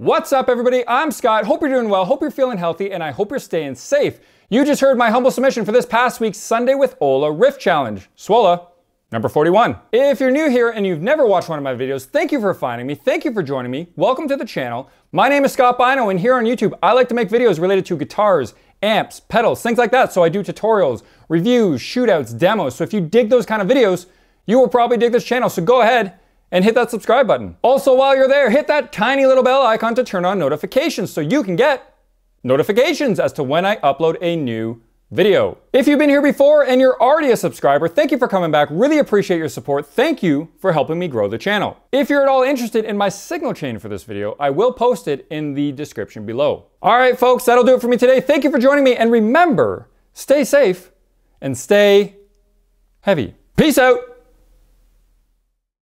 What's up, everybody? I'm Scott. Hope you're doing well. Hope you're feeling healthy, and I hope you're staying safe. You just heard my humble submission for this past week's Sunday with Ola Riff Challenge. Swola, number 41. If you're new here and you've never watched one of my videos, thank you for finding me. Thank you for joining me. Welcome to the channel. My name is Scott Bynoe, and here on YouTube, I like to make videos related to guitars, amps, pedals, things like that. So I do tutorials, reviews, shootouts, demos. So if you dig those kind of videos, you will probably dig this channel. So go ahead and hit that subscribe button. Also, while you're there, hit that tiny little bell icon to turn on notifications so you can get notifications as to when I upload a new video. If you've been here before and you're already a subscriber, thank you for coming back. Really appreciate your support. Thank you for helping me grow the channel. If you're at all interested in my signal chain for this video, I will post it in the description below. All right, folks, that'll do it for me today. Thank you for joining me. And remember, stay safe and stay heavy. Peace out.